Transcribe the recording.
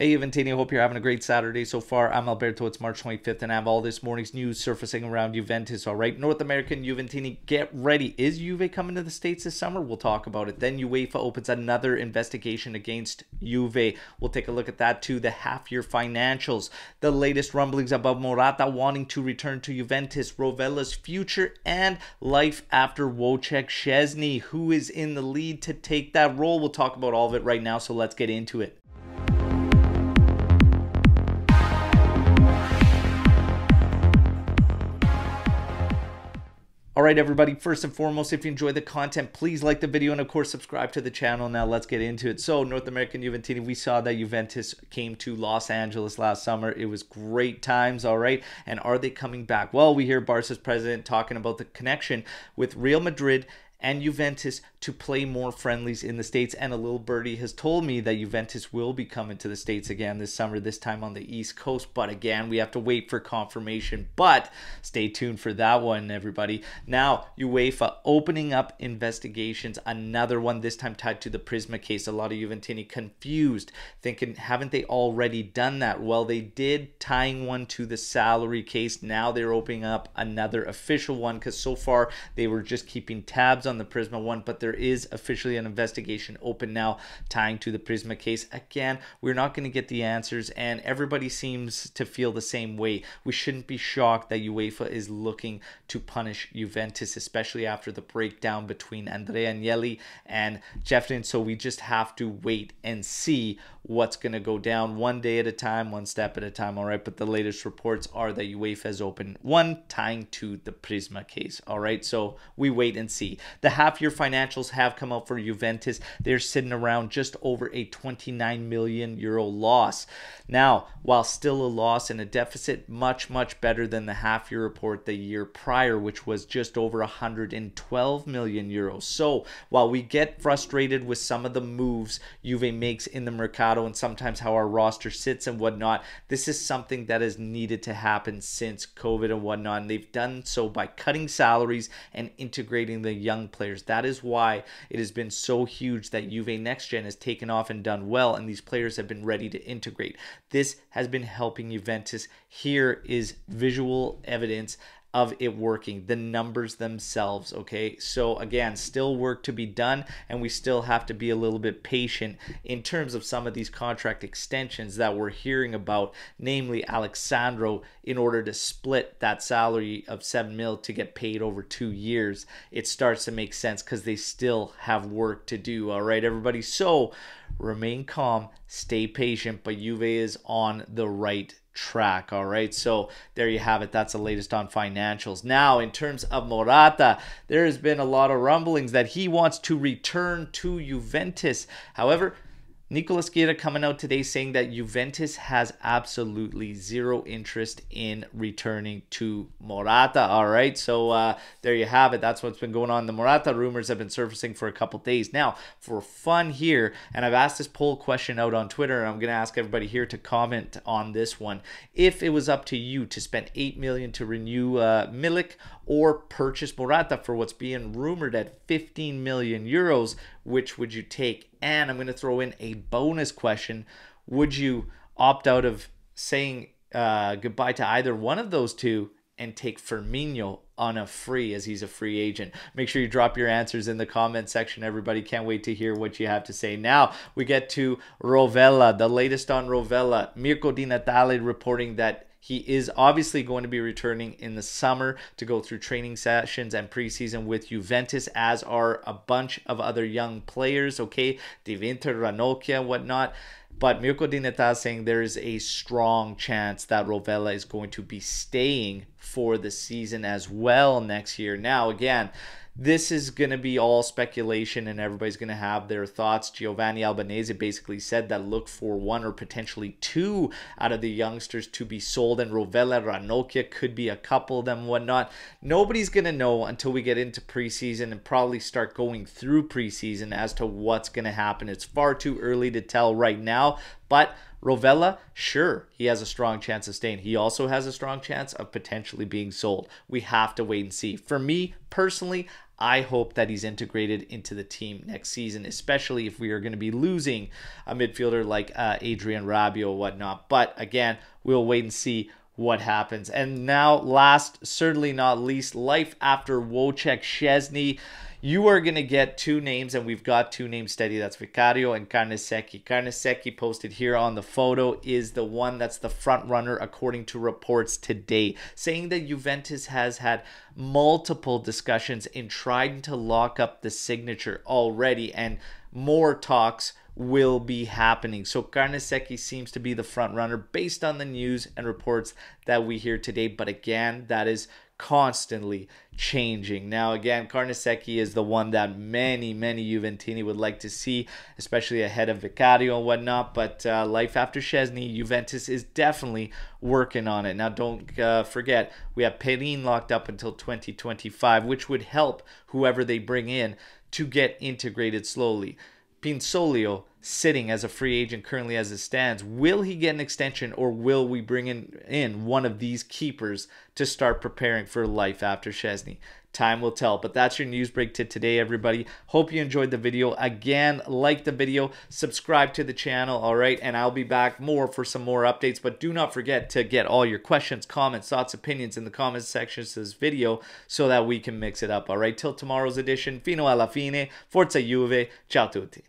Hey, Juventini, hope you're having a great Saturday so far. I'm Alberto. It's March 25th, and I have all this morning's news surfacing around Juventus. All right, North American Juventini, get ready. Is Juve coming to the States this summer? We'll talk about it. Then UEFA opens another investigation against Juve. We'll take a look at that too. The half year financials, the latest rumblings about Morata wanting to return to Juventus, Rovella's future, and life after Wojciech Szczesny, who is in the lead to take that role. We'll talk about all of it right now, so let's get into it. All right, everybody, first and foremost, if you enjoy the content, please like the video and, of course, subscribe to the channel. Now, let's get into it. So, North American Juventini, we saw that Juventus came to Los Angeles last summer. It was great times, all right? And are they coming back? Well, we hear Barca's president talking about the connection with Real Madrid and Juventus to play more friendlies in the States. And a little birdie has told me that Juventus will be coming to the States again this summer, this time on the East Coast. But again, we have to wait for confirmation. But stay tuned for that one, everybody. Now, UEFA opening up investigations, another one this time tied to the Prisma case. A lot of Juventini confused, thinking, haven't they already done that? Well, they did, tying one to the salary case. Now they're opening up another official one because so far they were just keeping tabs on the Prisma one, but there is officially an investigation open now tying to the Prisma case. Again, we're not going to get the answers, and everybody seems to feel the same way. We shouldn't be shocked that UEFA is looking to punish Juventus, especially after the breakdown between Andrea Agnelli and Ceferin. So we just have to wait and see what's going to go down one day at a time, one step at a time. All right. But the latest reports are that UEFA has opened one tying to the Prisma case. All right. So we wait and see. The half year financials have come out for Juventus. They're sitting around just over a 29 million euro loss. Now, while still a loss and a deficit, much, much better than the half year report the year prior, which was just over 112 million euros. So while we get frustrated with some of the moves Juve makes in the Mercado and sometimes how our roster sits and whatnot, this is something that has needed to happen since COVID and whatnot. And they've done so by cutting salaries and integrating the young players. That is why it has been so huge that Juve Next Gen has taken off and done well, and these players have been ready to integrate. This has been helping Juventus. Here is visual evidence of it working, the numbers themselves. Okay, so again, still work to be done, and we still have to be a little bit patient in terms of some of these contract extensions that we're hearing about, namely Alex Sandro, in order to split that salary of seven mil to get paid over two years. It starts to make sense because they still have work to do. All right, everybody. So remain calm, stay patient, but Juve is on the right track. All right. So there you have it. That's the latest on financials. Now, in terms of Morata, there has been a lot of rumblings that he wants to return to Juventus. However, Nicolas Guerra coming out today saying that Juventus has absolutely zero interest in returning to Morata. All right, so uh, there you have it. That's what's been going on. The Morata rumors have been surfacing for a couple days now. For fun here, and I've asked this poll question out on Twitter, and I'm going to ask everybody here to comment on this one. If it was up to you to spend eight million to renew uh, Milik or purchase Morata for what's being rumored at 15 million euros, which would you take? And I'm going to throw in a bonus question. Would you opt out of saying uh, goodbye to either one of those two and take Firmino on a free as he's a free agent. Make sure you drop your answers in the comment section, everybody. Can't wait to hear what you have to say. Now we get to Rovella, the latest on Rovella. Mirko Di Natale reporting that he is obviously going to be returning in the summer to go through training sessions and preseason with Juventus, as are a bunch of other young players, okay? Di Vinter, Ranocchia, and whatnot. But Mirko Di Natale saying there is a strong chance that Rovella is going to be staying for the season as well next year. Now, again, this is going to be all speculation and everybody's going to have their thoughts. Giovanni Albanese basically said that look for one or potentially two out of the youngsters to be sold, and Rovella Ranocchia could be a couple of them, whatnot. Nobody's going to know until we get into preseason and probably start going through preseason as to what's going to happen. It's far too early to tell right now, but Rovella, sure, he has a strong chance of staying. He also has a strong chance of potentially being sold. We have to wait and see. For me personally, I hope that he's integrated into the team next season, especially if we are going to be losing a midfielder like uh, Adrien Rabiot or whatnot. But again, we'll wait and see what happens. And now, last, certainly not least, life after Wojciech Szczesny you are going to get two names, and we've got two names steady. That's Vicario and Carnesecchi. Carnesecchi posted here on the photo is the one that's the front runner according to reports today, saying that Juventus has had multiple discussions in trying to lock up the signature already, and more talks will be happening. So Carnesecchi seems to be the front runner based on the news and reports that we hear today. But again, that is constantly changing. Now, again, Carnesecchi is the one that many, many Juventini would like to see, especially ahead of Vicario and whatnot. But uh, life after Szczesny, Juventus is definitely working on it. Now, don't uh, forget, we have Perin locked up until 2025, which would help whoever they bring in to get integrated slowly. Pinsoglio sitting as a free agent currently as it stands. Will he get an extension or will we bring in, in one of these keepers to start preparing for life after Szczesny? Time will tell. But that's your news break to today, everybody. Hope you enjoyed the video. Again, like the video, subscribe to the channel, all right? And I'll be back more for some more updates. But do not forget to get all your questions, comments, thoughts, opinions in the comments section of this video so that we can mix it up, all right? Till tomorrow's edition, fino alla fine, forza Juve, ciao tutti.